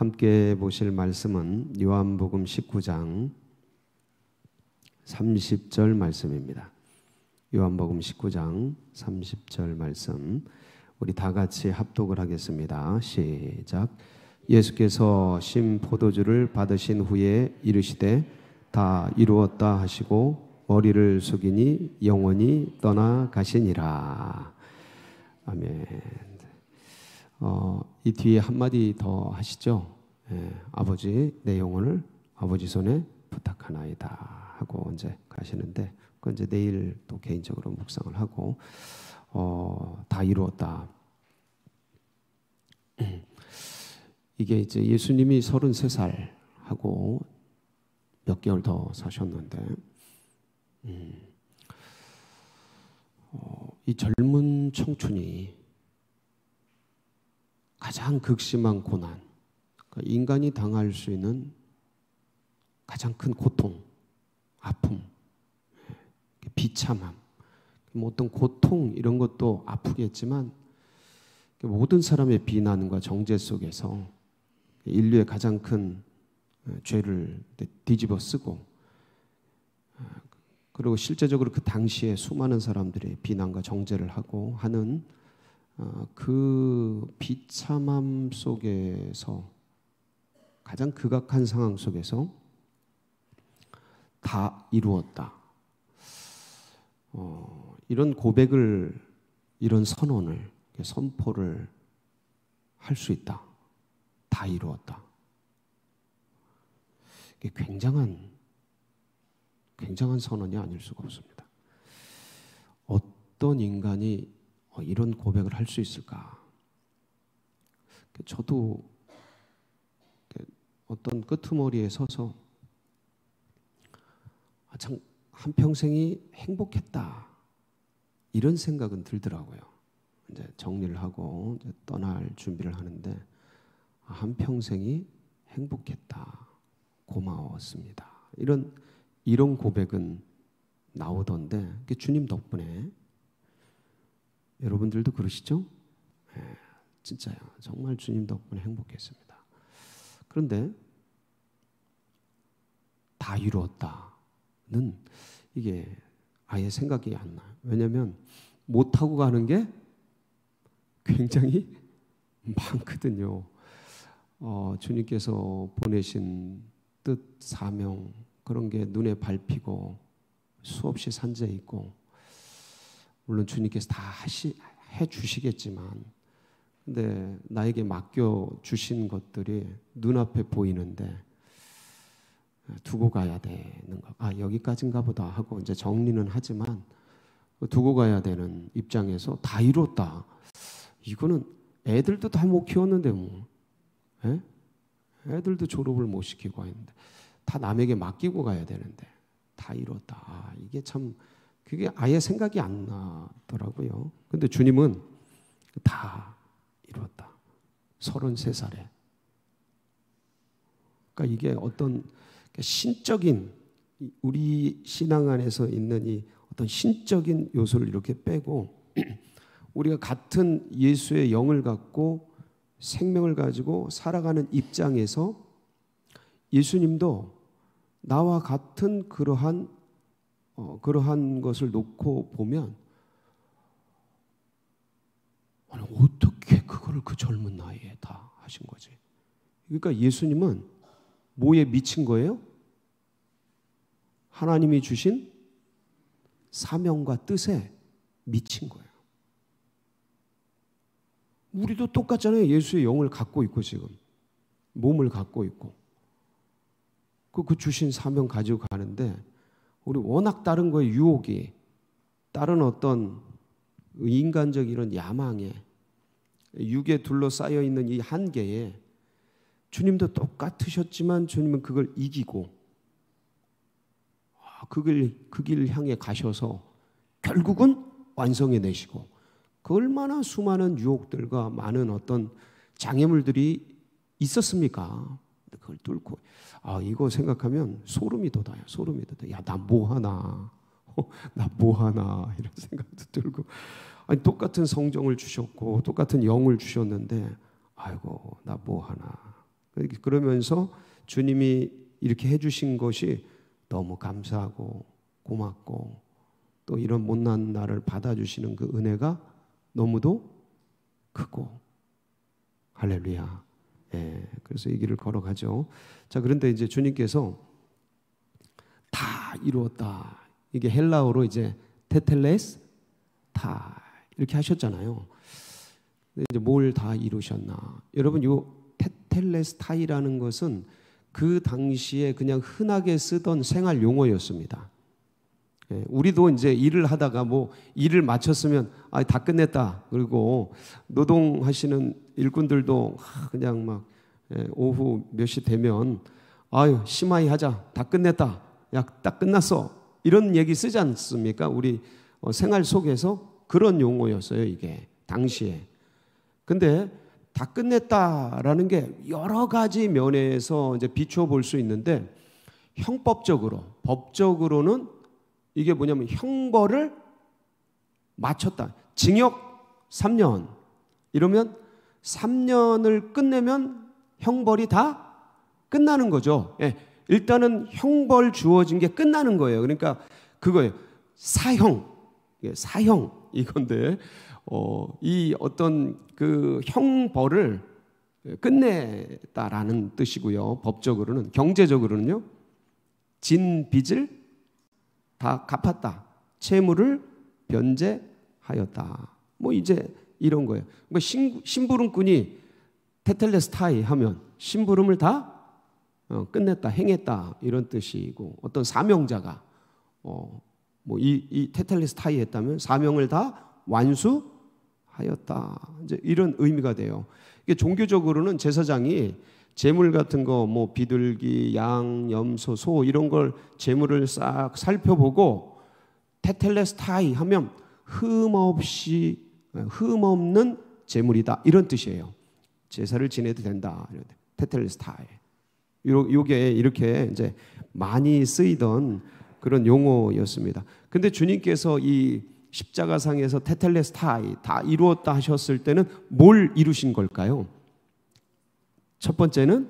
함께 보실 말씀은 요한복음 19장 30절 말씀입니다. 요한복음 19장 30절 말씀 우리 다 같이 합독을 하겠습니다. 시작. 예수께서 심 포도주를 받으신 후에 이르시되 다 이루었다 하시고 머리를 숙이니 영원히 떠나 가시니라. 아멘. 어, 이 뒤에 한마디 더 하시죠. 예, 아버지 내 영혼을 아버지 손에 부탁하나이다 하고 이제 가시는데 그 이제 내일 또 개인적으로 묵상을 하고 어, 다 이루었다. 이게 이제 예수님이 33살 하고 몇 개월 더 사셨는데 음, 어, 이 젊은 청춘이 가장 극심한 고난, 그러니까 인간이 당할 수 있는 가장 큰 고통, 아픔, 비참함, 뭐 어떤 고통 이런 것도 아프겠지만 모든 사람의 비난과 정죄 속에서 인류의 가장 큰 죄를 뒤집어 쓰고 그리고 실제적으로 그 당시에 수많은 사람들이 비난과 정죄를 하고 하는 어, 그 비참함 속에서 가장 극악한 상황 속에서 다 이루었다. 어, 이런 고백을 이런 선언을 선포를 할 수 있다. 다 이루었다. 이게 굉장한 굉장한 선언이 아닐 수가 없습니다. 어떤 인간이 어, 이런 고백을 할 수 있을까? 저도 어떤 끄트머리에 서서 아, 참 한평생이 행복했다. 이런 생각은 들더라고요. 이제 정리를 하고 이제 떠날 준비를 하는데 아, 한평생이 행복했다. 고마웠습니다. 이런 이런 고백은 나오던데 주님 덕분에 여러분들도 그러시죠? 네, 진짜요. 정말 주님 덕분에 행복했습니다. 그런데 다 이루었다는 이게 아예 생각이 안 나요. 왜냐하면 못하고 가는 게 굉장히 많거든요. 어, 주님께서 보내신 뜻, 사명 그런 게 눈에 밟히고 수없이 산재 있고 물론 주님께서 다 하시, 해 주시겠지만, 근데 나에게 맡겨 주신 것들이 눈앞에 보이는데, 두고 가야 되는 거. 아, 여기까지인가 보다 하고 이제 정리는 하지만, 두고 가야 되는 입장에서 다 이뤘다. 이거는 애들도 다 못 키웠는데 뭐. 에? 예? 애들도 졸업을 못 시키고 했는데 다 남에게 맡기고 가야 되는데 다 이뤘다. 아, 이게 참 그게 아예 생각이 안 나더라고요. 근데 주님은 다 이루었다. 33살에. 그러니까 이게 어떤 신적인 우리 신앙 안에서 있는 이 어떤 신적인 요소를 이렇게 빼고 우리가 같은 예수의 영을 갖고 생명을 가지고 살아가는 입장에서 예수님도 나와 같은 그러한 어, 그러한 것을 놓고 보면 아니, 어떻게 그거를 그 젊은 나이에 다 하신 거지? 그러니까 예수님은 뭐에 미친 거예요? 하나님이 주신 사명과 뜻에 미친 거예요. 우리도 똑같잖아요. 예수의 영을 갖고 있고 지금 몸을 갖고 있고 그, 그 주신 사명 가지고 가는데 우리 워낙 다른 거에 유혹이 다른 어떤 인간적 이런 야망에 육에 둘러싸여 있는 이 한계에 주님도 똑같으셨지만 주님은 그걸 이기고 아, 그걸 그길 향해 가셔서 결국은 완성해 내시고 그 얼마나 수많은 유혹들과 많은 어떤 장애물들이 있었습니까? 그걸 뚫고 아 이거 생각하면 소름이 돋아요. 소름이 돋아. 야나 뭐 하나, 어, 나뭐 하나 이런 생각도 들고 아니 똑같은 성정을 주셨고 똑같은 영을 주셨는데 아이고 나 뭐 하나. 그러면서 주님이 이렇게 해 주신 것이 너무 감사하고 고맙고 또 이런 못난 나를 받아주시는 그 은혜가 너무도 크고 할렐루야. 예, 그래서 이 길을 걸어가죠. 자, 그런데 이제 주님께서 다 이루었다. 이게 헬라어로 이제 테텔레스 다 이렇게 하셨잖아요. 이제 뭘 다 이루셨나? 여러분, 요 테텔레스타이라는 것은 그 당시에 그냥 흔하게 쓰던 생활 용어였습니다. 예, 우리도 이제 일을 하다가 뭐 일을 마쳤으면 아, 다 끝냈다. 그리고 노동하시는 일꾼들도 그냥 막 예, 오후 몇 시 되면 아유 심하이 하자. 다 끝냈다. 야, 딱 끝났어. 이런 얘기 쓰지 않습니까? 우리 어, 생활 속에서 그런 용어였어요, 이게. 당시에. 근데 다 끝냈다라는 게 여러 가지 면에서 이제 비추어 볼 수 있는데 형법적으로, 법적으로는 이게 뭐냐면 형벌을 맞췄다. 징역 3년. 이러면 3년을 끝내면 형벌이 다 끝나는 거죠. 예. 일단은 형벌 주어진 게 끝나는 거예요. 그러니까 그거예요. 사형. 사형 이건데 어, 이 어떤 그 형벌을 끝냈다라는 뜻이고요. 법적으로는 경제적으로는요. 진 빚을 다 갚았다. 채무를 변제하였다. 뭐 이제 이런 거예요. 그러니까 신, 심부름꾼이 테텔레스타이 하면 심부름을 다 어, 끝냈다, 행했다 이런 뜻이고 어떤 사명자가 어, 뭐이 이 테텔레스타이 했다면 사명을 다 완수하였다. 이제 이런 의미가 돼요. 이게 종교적으로는 제사장이 재물 같은 거 뭐 비둘기, 양, 염소, 소 이런 걸 재물을 싹 살펴보고 테텔레스타이 하면 흠 없이 흠 없는 재물이다 이런 뜻이에요. 제사를 지내도 된다. 테텔레스타이. 요게 이렇게 이제 많이 쓰이던 그런 용어였습니다. 근데 주님께서 이 십자가상에서 테텔레스타이 다 이루었다 하셨을 때는 뭘 이루신 걸까요? 첫 번째는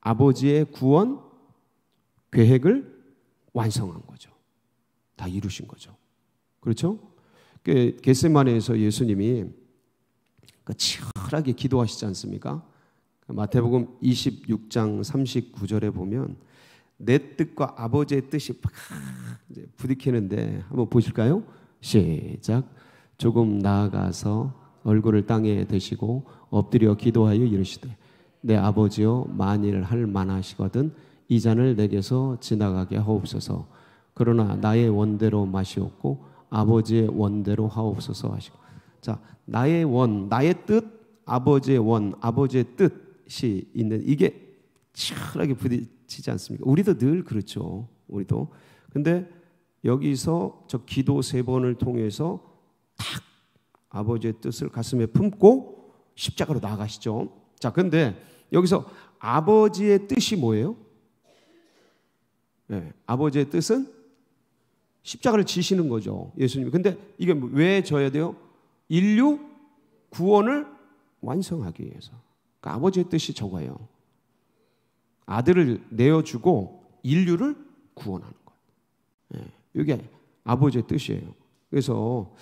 아버지의 구원 계획을 완성한 거죠. 다 이루신 거죠. 그렇죠? 그 겟세마네에서 예수님이 그 치열하게 기도하시지 않습니까? 마태복음 26장 39절에 보면 내 뜻과 아버지의 뜻이 막 부딪히는데 한번 보실까요? 시작. 조금 나아가서 얼굴을 땅에 대시고 엎드려 기도하여 이르시되 내 아버지여 만일 할 만하시거든 이 잔을 내게서 지나가게 하옵소서. 그러나 나의 원대로 마시옵고 아버지의 원대로 하옵소서 하시고 자 나의 원 나의 뜻 아버지의 원 아버지의 뜻이 있는 이게 치열하게 부딪히지 않습니까? 우리도 늘 그렇죠. 우리도 근데 여기서 저 기도 세 번을 통해서 탁 아버지의 뜻을 가슴에 품고 십자가로 나가시죠. 자, 근데 여기서 아버지의 뜻이 뭐예요? 네, 아버지의 뜻은 십자가를 지시는 거죠. 예수님. 근데 이게 왜 져야 돼요? 인류 구원을 완성하기 위해서. 그러니까 아버지의 뜻이 저거예요. 아들을 내어주고 인류를 구원하는 거예요. 네. 이게 아버지의 뜻이에요. 그래서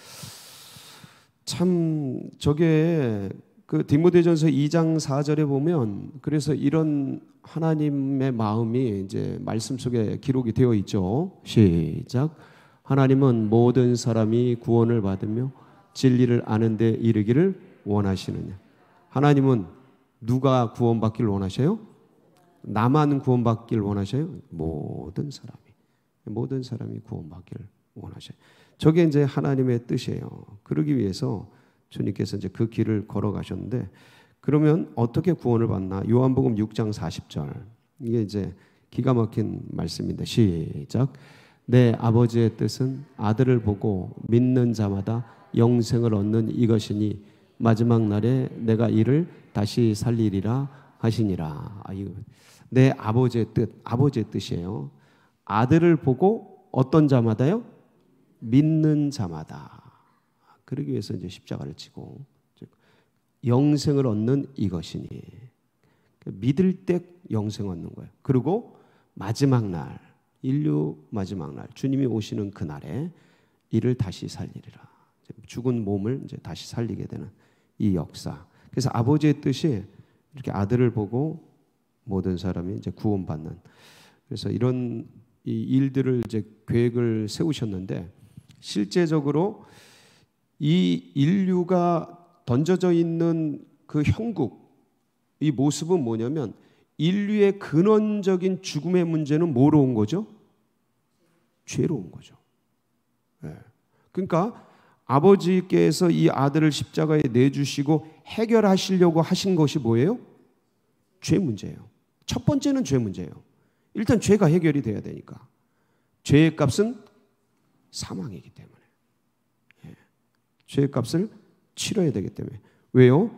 참 저게 그 디모데전서 2장 4절에 보면 그래서 이런 하나님의 마음이 이제 말씀 속에 기록이 되어 있죠. 시작. 하나님은 모든 사람이 구원을 받으며 진리를 아는 데 이르기를 원하시느냐. 하나님은 누가 구원받기를 원하셔요? 나만 구원받기를 원하셔요? 모든 사람. 모든 사람이 구원받기를 원하셔요. 저게 이제 하나님의 뜻이에요. 그러기 위해서 주님께서 이제 그 길을 걸어가셨는데 그러면 어떻게 구원을 받나? 요한복음 6장 40절. 이게 이제 기가 막힌 말씀인데 시작. 내 아버지의 뜻은 아들을 보고 믿는 자마다 영생을 얻는 이것이니 마지막 날에 내가 이를 다시 살리리라 하시니라. 아, 내 아버지의 뜻, 아버지의 뜻이에요. 아들을 보고 어떤 자마다요? 믿는 자마다. 그러기 위해서 이제 십자가를 지고 영생을 얻는 이것이니. 믿을 때 영생 얻는 거예요. 그리고 마지막 날, 인류 마지막 날, 주님이 오시는 그 날에 이를 다시 살리리라. 죽은 몸을 이제 다시 살리게 되는 이 역사. 그래서 아버지의 뜻이 이렇게 아들을 보고 모든 사람이 이제 구원받는. 그래서 이런 이 일들을 이제 계획을 세우셨는데 실제적으로 이 인류가 던져져 있는 그 형국 이 모습은 뭐냐면 인류의 근원적인 죽음의 문제는 뭐로 온 거죠? 죄로 온 거죠. 네. 그러니까 아버지께서 이 아들을 십자가에 내주시고 해결하시려고 하신 것이 뭐예요? 죄 문제예요. 첫 번째는 죄 문제예요. 일단 죄가 해결이 돼야 되니까. 죄의 값은 사망이기 때문에. 예. 죄의 값을 치러야 되기 때문에. 왜요?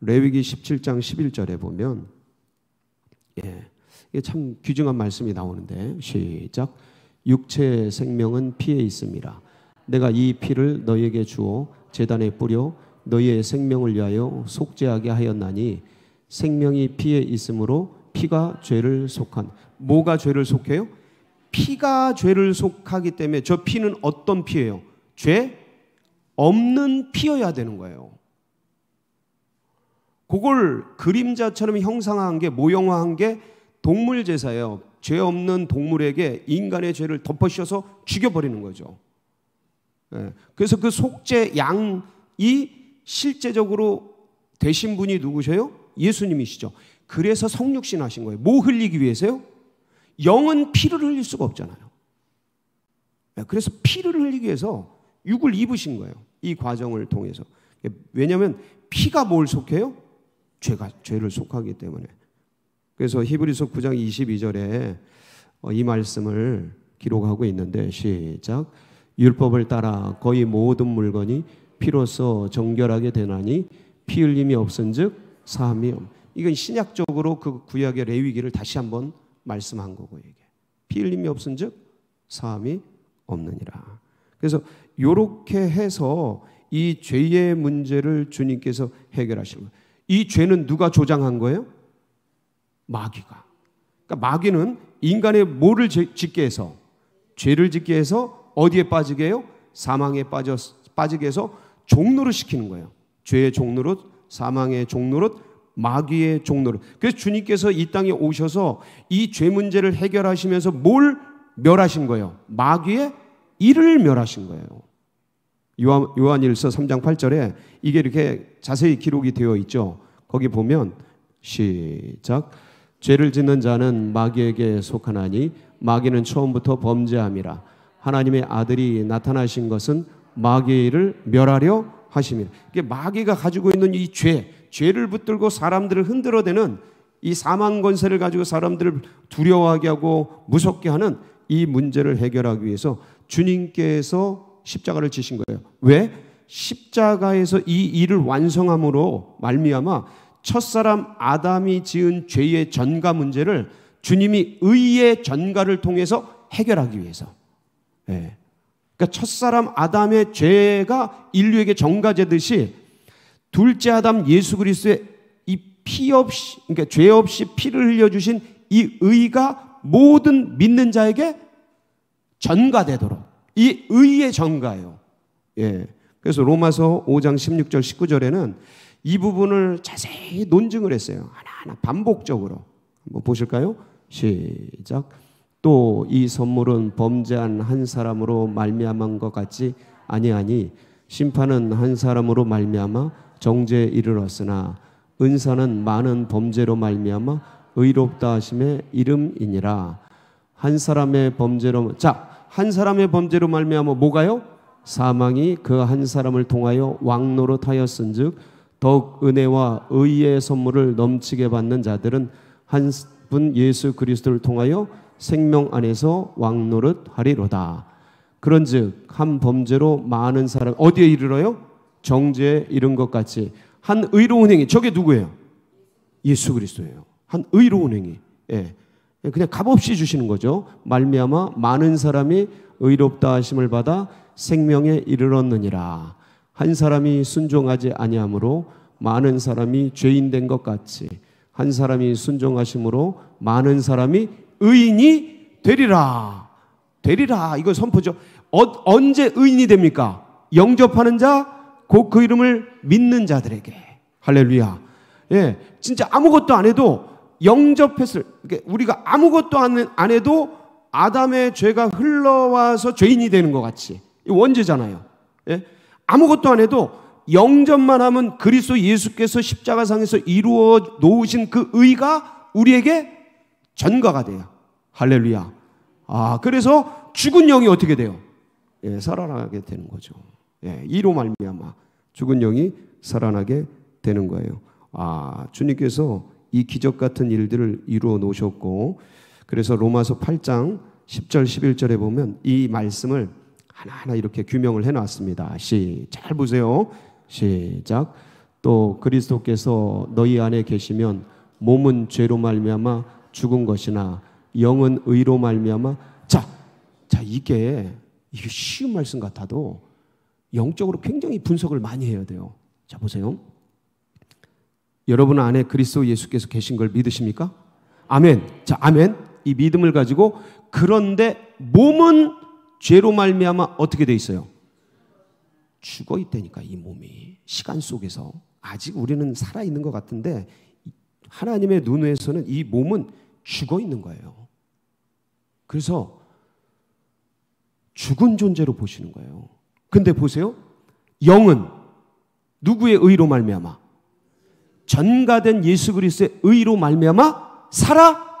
레위기 17장 11절에 보면 예. 이게 참 귀중한 말씀이 나오는데 시작 육체 생명은 피에 있습니다. 내가 이 피를 너에게 주어 제단에 뿌려 너희의 생명을 위하여 속죄하게 하였나니 생명이 피에 있으므로 피가 죄를 속한 뭐가 죄를 속해요? 피가 죄를 속하기 때문에 저 피는 어떤 피예요? 죄 없는 피여야 되는 거예요. 그걸 그림자처럼 형상화한 게 모형화한 게 동물 제사예요. 죄 없는 동물에게 인간의 죄를 덮어씌워서 죽여버리는 거죠. 예. 그래서 그 속죄 양이 실제적으로 되신 분이 누구세요? 예수님이시죠. 그래서 성육신 하신 거예요. 뭐 흘리기 위해서요? 영은 피를 흘릴 수가 없잖아요. 예. 그래서 피를 흘리기 위해서 육을 입으신 거예요. 이 과정을 통해서. 왜냐하면 피가 뭘 속해요? 죄가 죄를 속하기 때문에. 그래서 히브리서 9장 22절에 어, 이 말씀을 기록하고 있는데 시작 율법을 따라 거의 모든 물건이 피로써 정결하게 되나니 피 흘림이 없은즉 사함이 없. 이건 신약적으로 그 구약의 레위기를 다시 한번 말씀한 거고 이게 피 흘림이 없은즉 사함이 없느니라. 그래서 요렇게 해서 이 죄의 문제를 주님께서 해결하시는 거예요. 이 죄는 누가 조장한 거예요? 마귀가. 그러니까 마귀는 인간의 뭐를 짓게 해서 죄를 짓게 해서 어디에 빠지게 해요? 사망에 빠져 빠지게 해서 종로를 시키는 거예요. 죄의 종로릇, 사망의 종로릇, 마귀의 종로릇. 그래서 주님께서 이 땅에 오셔서 이 죄 문제를 해결하시면서 뭘 멸하신 거예요? 마귀의 일을 멸하신 거예요. 요한, 요한일서 3장 8절에 이게 이렇게 자세히 기록이 되어 있죠. 거기 보면 시작 죄를 짓는 자는 마귀에게 속하나니 마귀는 처음부터 범죄함이라 하나님의 아들이 나타나신 것은 일을 멸하려 하심이라. 이게 마귀가 가지고 있는 이 죄, 죄를 붙들고 사람들을 흔들어대는 이 사망 권세를 가지고 사람들을 두려워하게 하고 무섭게 하는 이 문제를 해결하기 위해서 주님께서 십자가를 지신 거예요. 왜? 십자가에서 이 일을 완성함으로 말미암아 첫사람 아담이 지은 죄의 전가 문제를 주님이 의의 전가를 통해서 해결하기 위해서. 예. 그러니까 첫사람 아담의 죄가 인류에게 전가되듯이 둘째 아담 예수 그리스도의 이 피 없이 그러니까 죄 없이 피를 흘려 주신 이 의가 모든 믿는 자에게 전가되도록 이 의의 전가예요. 예. 그래서 로마서 5장 16절 19절에는 이 부분을 자세히 논증을 했어요. 하나하나 반복적으로. 한번 보실까요? 시작. 또 이 선물은 범죄한 한 사람으로 말미암은 것 같지 아니하니 심판은 한 사람으로 말미암아 정죄에 이르렀으나 은사는 많은 범죄로 말미암아 의롭다 하심의 이름이니라. 한 사람의 범죄로 자, 한 사람의 범죄로 말미암아 뭐가요? 사망이 그 한 사람을 통하여 왕노릇 하였은즉 더욱 은혜와 의의 선물을 넘치게 받는 자들은 한 분 예수 그리스도를 통하여 생명 안에서 왕노릇 하리로다. 그런즉 한 범죄로 많은 사람 어디에 이르러요? 정죄에 이른 것 같이 한 의로운 행위 저게 누구예요? 예수 그리스도예요. 한 의로운 행위. 예. 그냥 값없이 주시는 거죠. 말미암아 많은 사람이 의롭다 하심을 받아 생명에 이르렀느니라. 한 사람이 순종하지 아니하므로 많은 사람이 죄인 된 것 같이 한 사람이 순종하심으로 많은 사람이 의인이 되리라. 되리라. 이거 선포죠. 어, 언제 의인이 됩니까? 영접하는 자, 곧 그 이름을 믿는 자들에게. 할렐루야. 예, 진짜 아무것도 안 해도 영접했을, 우리가 아무것도 안, 안 해도 아담의 죄가 흘러와서 죄인이 되는 것 같이. 원죄잖아요. 예? 아무것도 안 해도 영접만 하면 그리스도 예수께서 십자가상에서 이루어 놓으신 그 의가 우리에게 전가가 돼요. 할렐루야. 아, 그래서 죽은 영이 어떻게 돼요? 예, 살아나게 되는 거죠. 예, 이로 말미암아 죽은 영이 살아나게 되는 거예요. 아, 주님께서 이 기적 같은 일들을 이루어 놓으셨고 그래서 로마서 8장 10절 11절에 보면 이 말씀을 하나하나 이렇게 규명을 해 놨습니다. 시, 잘 보세요. 시작. 또 그리스도께서 너희 안에 계시면 몸은 죄로 말미암아 죽은 것이나 영은 의로 말미암아 자, 자 이게 이게 쉬운 말씀 같아도 영적으로 굉장히 분석을 많이 해야 돼요. 자 보세요. 여러분 안에 그리스도 예수께서 계신 걸 믿으십니까? 아멘. 자, 아멘. 이 믿음을 가지고 그런데 몸은 죄로 말미암아 어떻게 돼 있어요? 죽어 있다니까 이 몸이 시간 속에서 아직 우리는 살아 있는 것 같은데 하나님의 눈에서는 이 몸은 죽어 있는 거예요. 그래서 죽은 존재로 보시는 거예요. 근데 보세요. 영은 누구의 의로 말미암아 전가된 예수 그리스도의 의로 말미암아 살아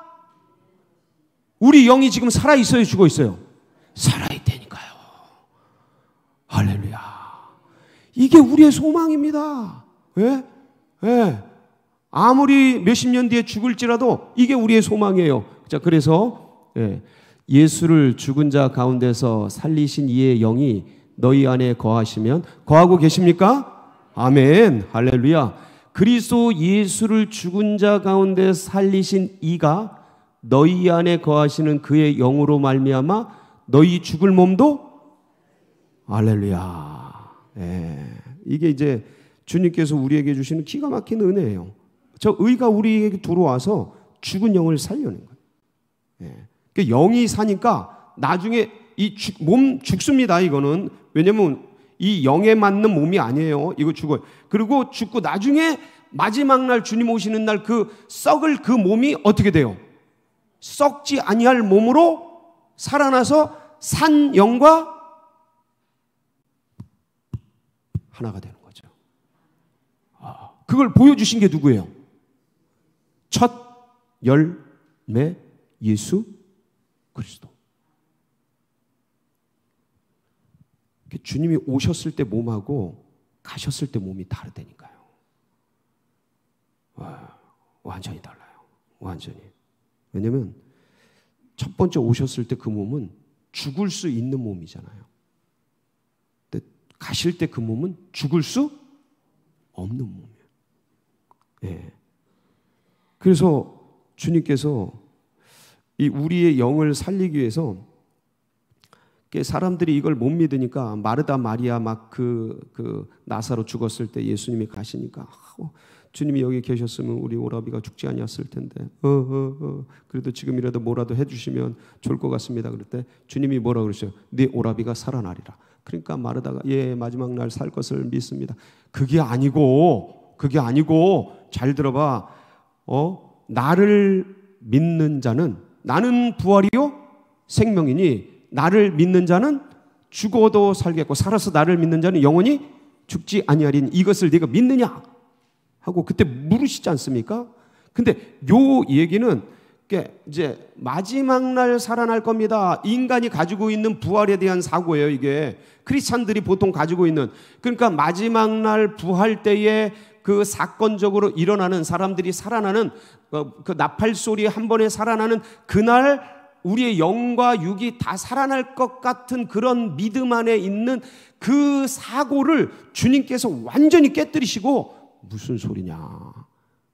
우리 영이 지금 살아 있어요, 죽어 있어요. 살아 있다니까요. 할렐루야. 이게 우리의 소망입니다. 예? 예. 아무리 몇십 년 뒤에 죽을지라도 이게 우리의 소망이에요. 자, 그래서 예. 예수를 죽은 자 가운데서 살리신 이의 영이 너희 안에 거하시면 거하고 계십니까? 아멘. 할렐루야. 그리스도 예수를 죽은 자 가운데 살리신 이가 너희 안에 거하시는 그의 영으로 말미암아 너희 죽을 몸도 할렐루야. 예. 이게 이제 주님께서 우리에게 주시는 기가 막힌 은혜예요. 저 의가 우리에게 들어와서 죽은 영을 살려는 거예요. 예. 그러니까 영이 사니까 나중에 이 몸 죽습니다. 이거는 왜냐면 이 영에 맞는 몸이 아니에요. 이거 죽어요. 그리고 죽고 나중에 마지막 날 주님 오시는 날 그 썩을 그 몸이 어떻게 돼요? 썩지 아니할 몸으로 살아나서 산 영과 하나가 되는 거죠. 아, 그걸 보여주신 게 누구예요? 첫 열매 예수 그리스도. 주님이 오셨을 때 몸하고 가셨을 때 몸이 다르다니까요. 와, 완전히 달라요. 완전히. 왜냐면 첫 번째 오셨을 때 그 몸은 죽을 수 있는 몸이잖아요. 근데 가실 때 그 몸은 죽을 수 없는 몸이에요. 예. 그래서 주님께서 이 우리의 영을 살리기 위해서 사람들이 이걸 못 믿으니까 마르다 마리아 막그그 나사로 죽었을 때 예수님이 가시니까 주님이 여기 계셨으면 우리 오라비가 죽지 아니었을 텐데. 어, 어, 어. 그래도 지금이라도 뭐라도 해주시면 좋을 것 같습니다. 그럴 때 주님이 뭐라 그러셔? 네 오라비가 살아나리라. 그러니까 마르다가 예 마지막 날 살 것을 믿습니다. 그게 아니고 그게 아니고 잘 들어봐. 어 나를 믿는 자는 나는 부활이요 생명이니 나를 믿는 자는 죽어도 살겠고 살아서 나를 믿는 자는 영원히 죽지 아니하리니 이것을 네가 믿느냐? 하고 그때 물으시지 않습니까? 근데 요 얘기는 이제 마지막 날 살아날 겁니다. 인간이 가지고 있는 부활에 대한 사고예요, 이게. 크리스찬들이 보통 가지고 있는. 그러니까 마지막 날 부활 때에 그 사건적으로 일어나는 사람들이 살아나는 어, 그 나팔 소리 한 번에 살아나는 그날 우리의 영과 육이 다 살아날 것 같은 그런 믿음 안에 있는 그 사고를 주님께서 완전히 깨뜨리시고 무슨 소리냐.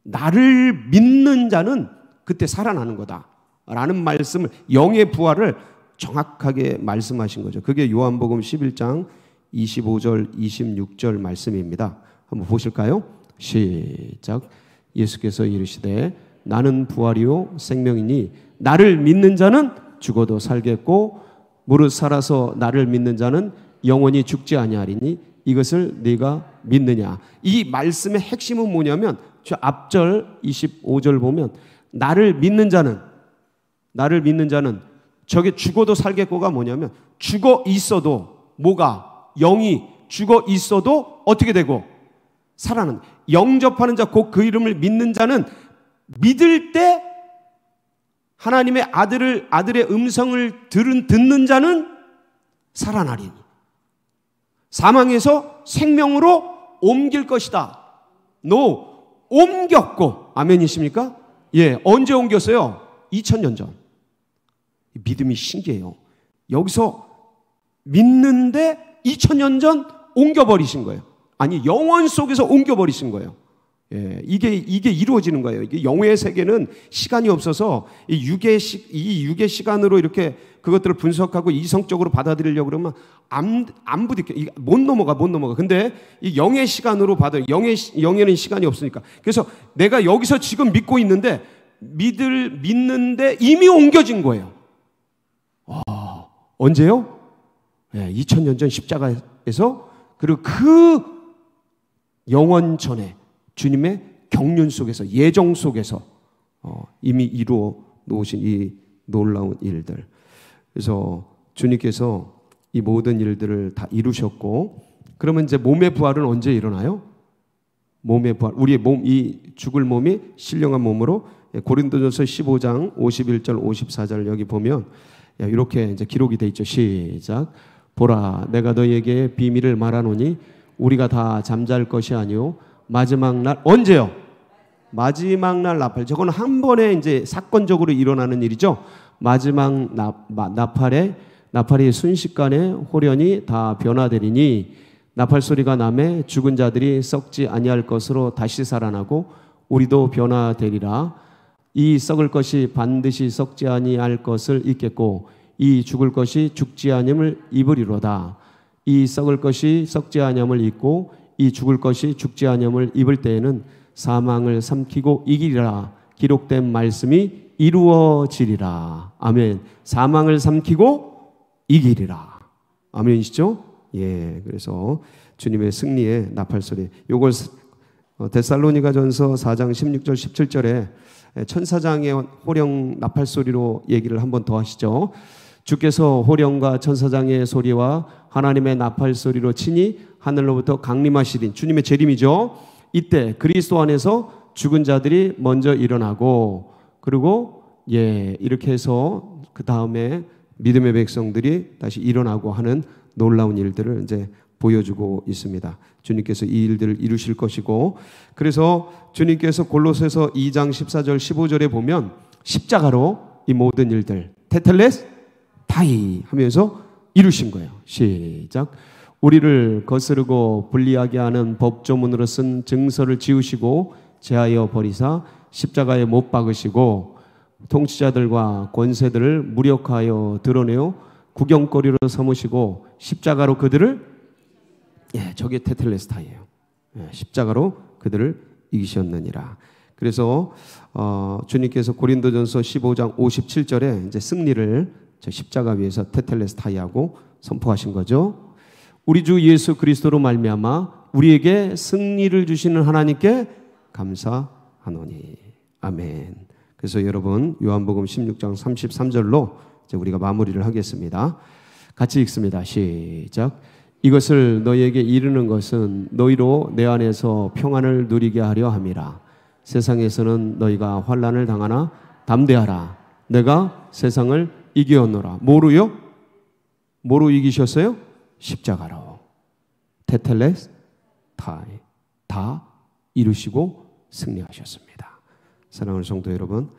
나를 믿는 자는 그때 살아나는 거다. 라는 말씀을, 영의 부활을 정확하게 말씀하신 거죠. 그게 요한복음 11장 25절, 26절 말씀입니다. 한번 보실까요? 시작. 예수께서 이르시되 나는 부활이요 생명이니 나를 믿는 자는 죽어도 살겠고 무릇 살아서 나를 믿는 자는 영원히 죽지 아니하리니 이것을 네가 믿느냐. 이 말씀의 핵심은 뭐냐면 저 앞절 25절 보면 나를 믿는 자는 나를 믿는 자는 저게 죽어도 살겠고가 뭐냐면 죽어 있어도 뭐가 영이 죽어 있어도 어떻게 되고 살아는 영접하는 자 곧 그 이름을 믿는 자는 믿을 때 하나님의 아들을 아들의 음성을 들은 듣는 자는 살아나리니 사망에서 생명으로 옮길 것이다. 노 옮겼고 아멘이십니까? 예, 언제 옮겼어요? 2000년 전. 믿음이 신기해요. 여기서 믿는데 2000년 전 옮겨버리신 거예요. 아니, 영원 속에서 옮겨 버리신 거예요. 예, 이게, 이게 이루어지는 거예요. 이게 영의 세계는 시간이 없어서 이 육의, 시, 이 육의 시간으로 이렇게 그것들을 분석하고 이성적으로 받아들이려고 그러면 안, 안 부딪혀. 못 넘어가, 못 넘어가. 근데 이 영의 시간으로 받아, 영의, 영에는 시간이 없으니까. 그래서 내가 여기서 지금 믿고 있는데 믿을, 믿는데 이미 옮겨진 거예요. 와, 언제요? 예, 2000년 전 십자가에서 그리고 그 영원 전에 주님의 경륜 속에서 예정 속에서 어, 이미 이루어 놓으신 이 놀라운 일들. 그래서 주님께서 이 모든 일들을 다 이루셨고 그러면 이제 몸의 부활은 언제 일어나요? 몸의 부활. 우리의 몸, 이 죽을 몸이 신령한 몸으로 예, 고린도전서 15장 51절 54절 여기 보면 이렇게 이제 기록이 돼 있죠. 시작. 보라, 내가 너에게 비밀을 말하노니 우리가 다 잠잘 것이 아니요 마지막 날 언제요? 마지막 날 나팔. 저건 한 번에 이제 사건적으로 일어나는 일이죠. 마지막 나, 나팔에 나팔이 순식간에 호련이 다 변화되리니 나팔 소리가 남에 죽은 자들이 썩지 아니할 것으로 다시 살아나고 우리도 변화되리라. 이 썩을 것이 반드시 썩지 아니할 것을 잊겠고 이 죽을 것이 죽지 아니함을 입으리로다. 이 썩을 것이 썩지 아니함을 잊고 이 죽을 것이 죽지 아니함을 입을 때에는 사망을 삼키고 이기리라 기록된 말씀이 이루어지리라. 아멘. 사망을 삼키고 이기리라. 아멘이시죠? 예. 그래서 주님의 승리의 나팔 소리. 요걸 어, 데살로니가 전서 4장 16절 17절에 천사장의 호령 나팔 소리로 얘기를 한번 더 하시죠. 주께서 호령과 천사장의 소리와 하나님의 나팔 소리로 치니 하늘로부터 강림하시린 주님의 재림이죠. 이때 그리스도 안에서 죽은 자들이 먼저 일어나고 그리고 예 이렇게 해서 그 다음에 믿음의 백성들이 다시 일어나고 하는 놀라운 일들을 이제 보여주고 있습니다. 주님께서 이 일들을 이루실 것이고 그래서 주님께서 골로새서 2장 14절 15절에 보면 십자가로 이 모든 일들 테텔레스 타이 하면서 이루신 거예요. 시작. 우리를 거스르고 불리하게 하는 법조문으로 쓴 증서를 지우시고 제하여 버리사 십자가에 못 박으시고 통치자들과 권세들을 무력하여 드러내어 구경거리로 삼으시고 십자가로 그들을 예, 저게 테텔레스타예요. 예, 십자가로 그들을 이기셨느니라. 그래서 어, 주님께서 고린도전서 15장 57절에 이제 승리를 저 십자가 위에서 테텔레스타이하고 선포하신 거죠. 우리 주 예수 그리스도로 말미암아 우리에게 승리를 주시는 하나님께 감사하노니. 아멘. 그래서 여러분 요한복음 16장 33절로 이제 우리가 마무리를 하겠습니다. 같이 읽습니다. 시작. 이것을 너희에게 이르는 것은 너희로 내 안에서 평안을 누리게 하려 함이라. 세상에서는 너희가 환란을 당하나 담대하라. 내가 세상을 이기었노라. 뭐로요? 뭐로 이기셨어요? 십자가로 테텔레스 타이 다 이루시고 승리하셨습니다. 사랑하는 성도 여러분,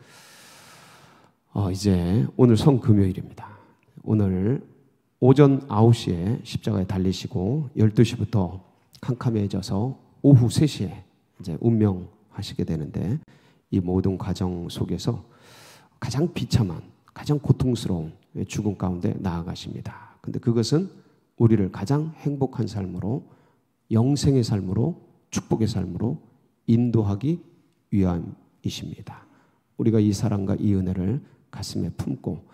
어, 이제 오늘 성 금요일입니다. 오늘 오전 9시에 십자가에 달리시고 12시부터 캄캄해져서 오후 3시에 이제 운명하시게 되는데 이 모든 과정 속에서 가장 비참한, 가장 고통스러운 죽음 가운데 나아가십니다. 근데 그것은 우리를 가장 행복한 삶으로 영생의 삶으로 축복의 삶으로 인도하기 위함이십니다. 우리가 이 사랑과 이 은혜를 가슴에 품고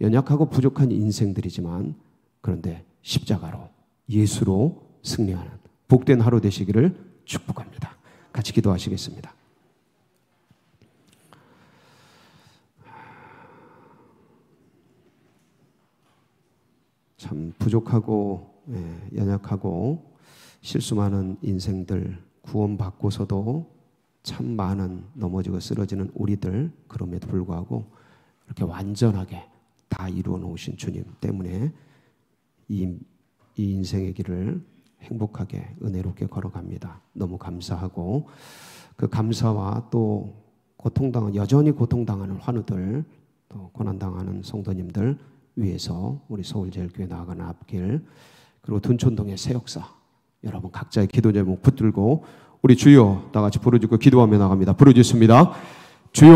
연약하고 부족한 인생들이지만 그런데 십자가로 예수로 승리하는 복된 하루 되시기를 축복합니다. 같이 기도하시겠습니다. 참 부족하고 예, 연약하고 실수 많은 인생들 구원받고서도 참 많은 넘어지고 쓰러지는 우리들 그럼에도 불구하고 이렇게 완전하게 다 이루어 놓으신 주님 때문에 이, 이 인생의 길을 행복하게 은혜롭게 걸어갑니다. 너무 감사하고 그 감사와 또 고통당한 여전히 고통당하는 환우들 또 고난당하는 성도님들 위해서 우리 서울제일교회 나아가는 앞길 그리고 둔촌동의 새 역사 여러분 각자의 기도 제목 붙들고 우리 주여 다 같이 부르짖고 기도하며 나갑니다. 부르짖습니다. 주여